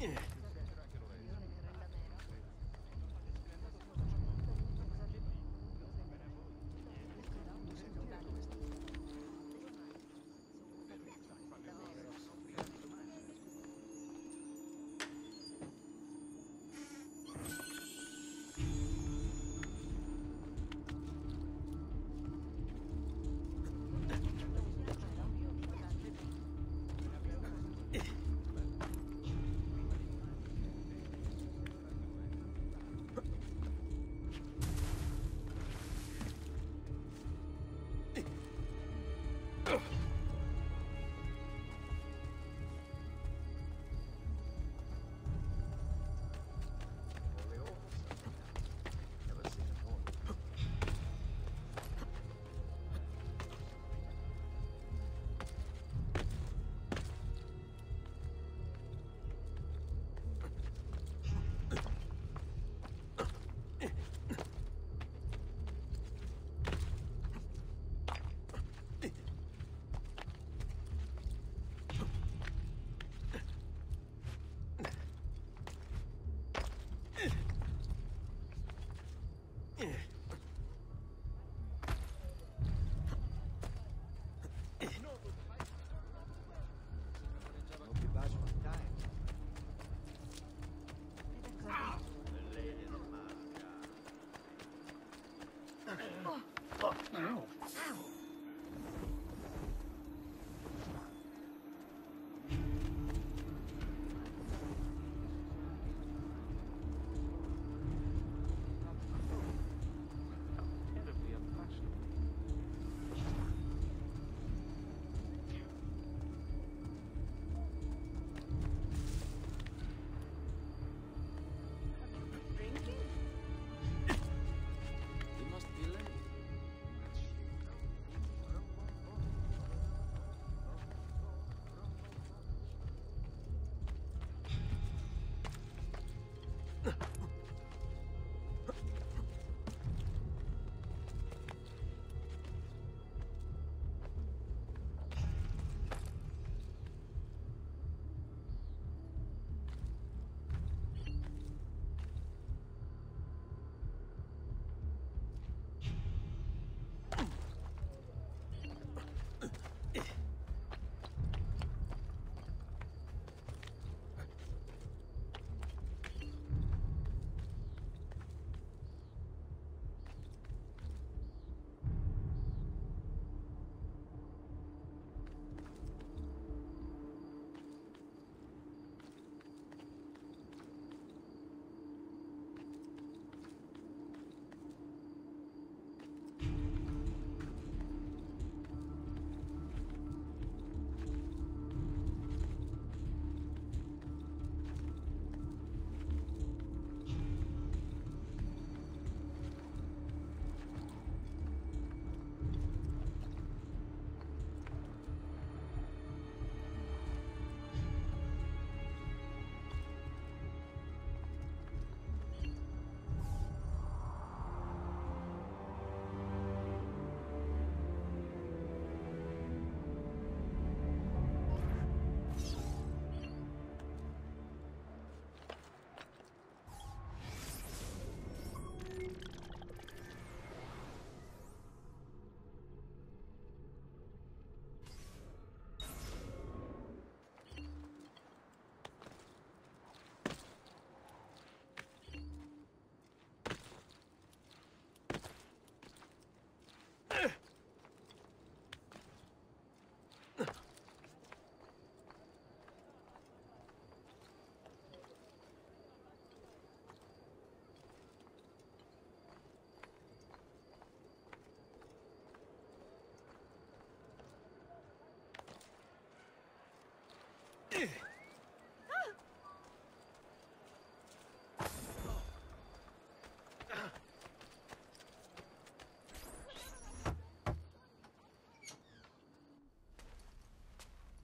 He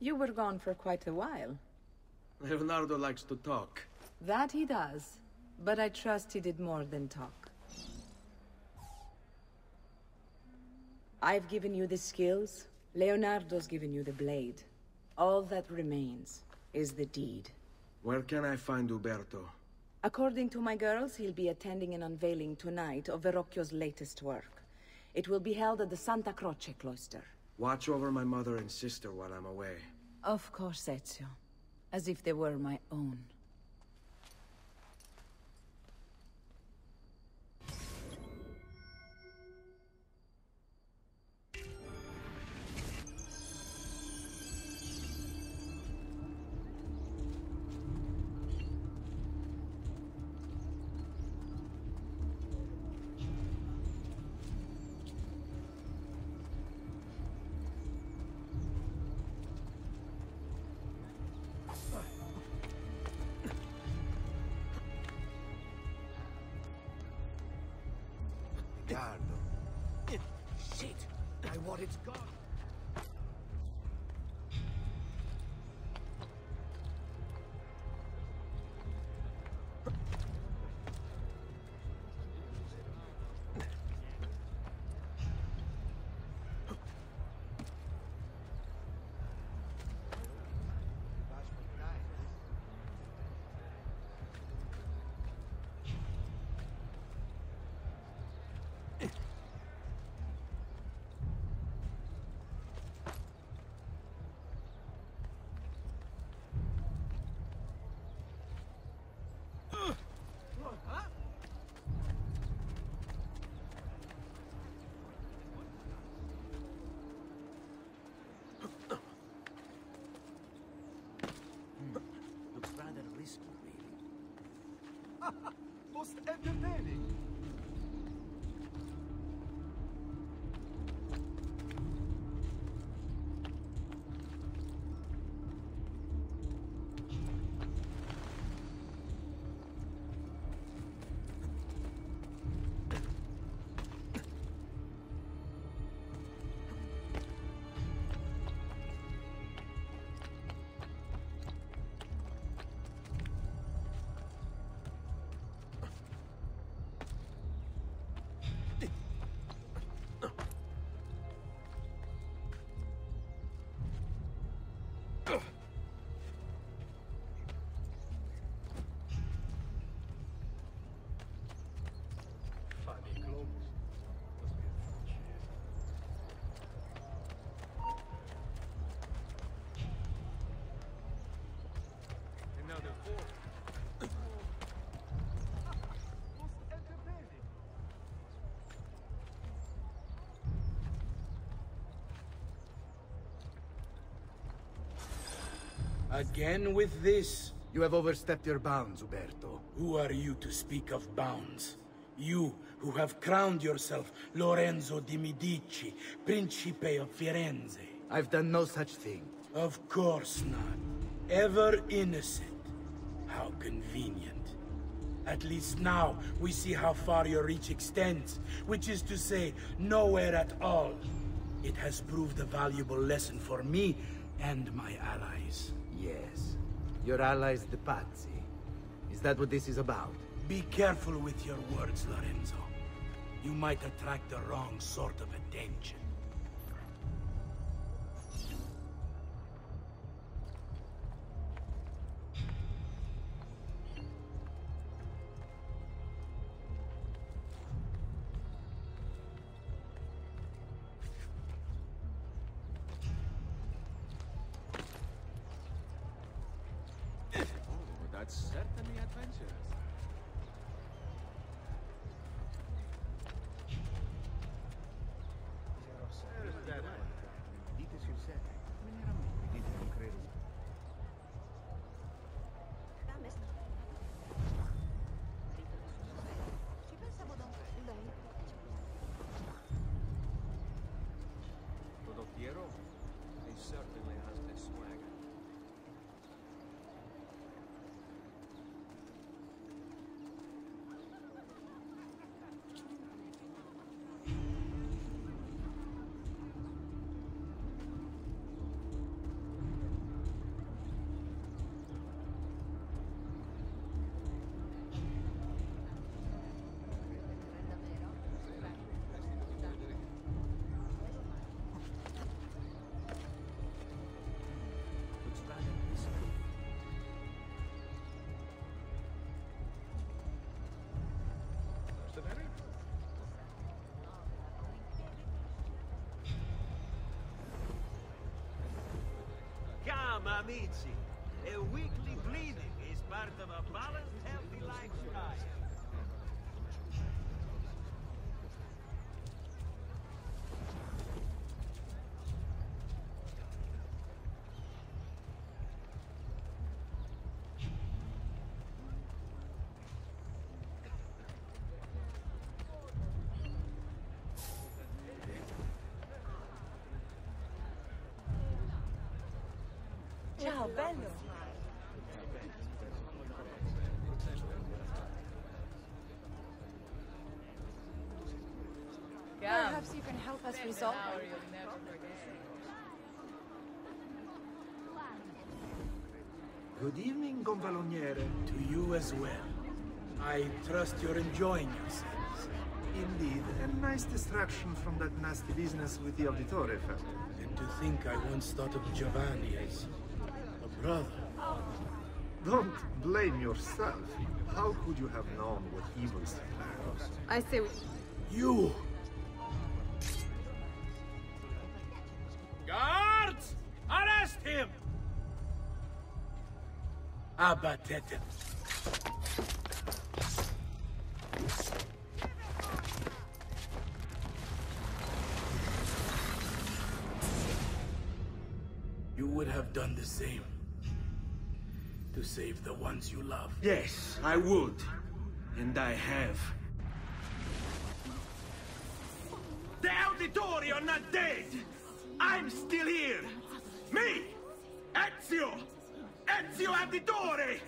You were gone for quite a while. Leonardo likes to talk. That he does. But I trust he did more than talk. I've given you the skills. Leonardo's given you the blade. All that remains is the deed. Where can I find Uberto? According to my girls, he'll be attending an unveiling tonight of Verrocchio's latest work. It will be held at the Santa Croce cloister. Watch over my mother and sister while I'm away. Of course, Ezio. As if they were my own. Ricardo. Shit! I want it gone. Most entertaining. Again with this? You have overstepped your bounds, Uberto. Who are you to speak of bounds? You who have crowned yourself Lorenzo di Medici, Principe of Firenze. I've done no such thing. Of course not. Ever innocent. How convenient. At least now we see how far your reach extends, which is to say, nowhere at all. It has proved a valuable lesson for me and my allies. Yes. Your allies, the Pazzi. Is that what this is about? Be careful with your words, Lorenzo. You might attract the wrong sort of attention. Certainly my amici. A weekly bleeding is part of a balanced, healthy lifestyle. Ciao, bello. Perhaps you can help us resolve it. Good evening, Gonfaloniere. To you as well. I trust you're enjoying yourselves. Indeed, a nice distraction from that nasty business with the Auditore eh? family. And to think I once thought of Giovanni as a brother. Don't blame yourself. How could you have known what evils he planned? I say we... You! Guards! Arrest him! Abatete. You would have done the same. To save the ones you love. Yes, I would. And I have. The Auditori are not dead! I'm still here! Me! Ezio! Ezio Auditore!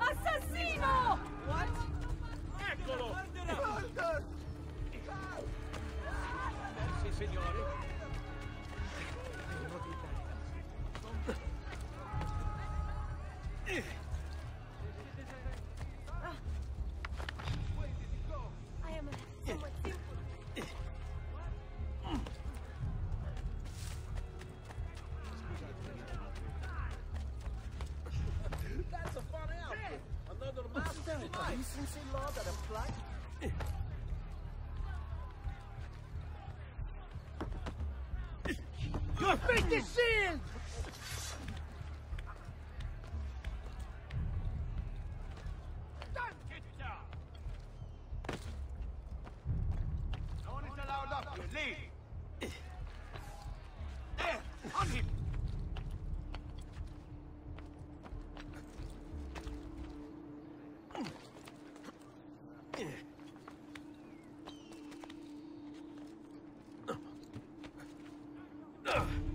Assassino! What? Eccolo! Merci, signore. Ugh.